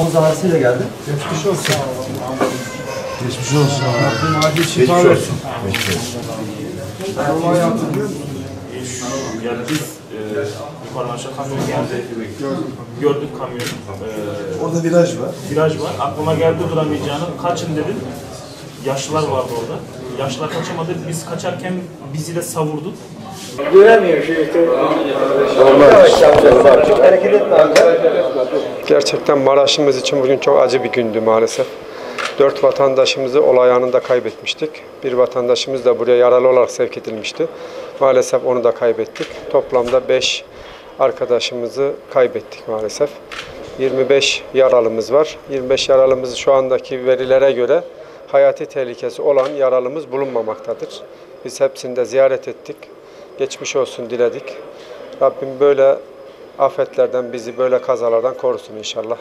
Omuz ağrısıyla geldim. Geçmiş olsun. Geçmiş olsun. Rabbim acil şifa Geçmiş olsun. Allah yaptı. Yani biz e, yukarıdan aşağı kamyon geldi. Gördük kamyonu. E, Orada viraj var. viraj var. Aklıma geldi duramayacağını. Kaçın dedim. Yaşlılar vardı orada. Yaşlılar kaçamadı. Biz kaçarken bizi de savurdu. Göremiyor işte. Çok hareket etme. Gerçekten Maraş'ımız için bugün çok acı bir gündü maalesef. Dört vatandaşımızı olay anında kaybetmiştik. Bir vatandaşımız da buraya yaralı olarak sevk edilmişti. Maalesef onu da kaybettik. Toplamda beş arkadaşımızı kaybettik maalesef. 25 yaralımız var. 25 yaralımız şu andaki verilere göre hayati tehlikesi olan yaralımız bulunmamaktadır. Biz hepsini de ziyaret ettik. Geçmiş olsun diledik. Rabbim böyle afetlerden bizi böyle kazalardan korusun inşallah.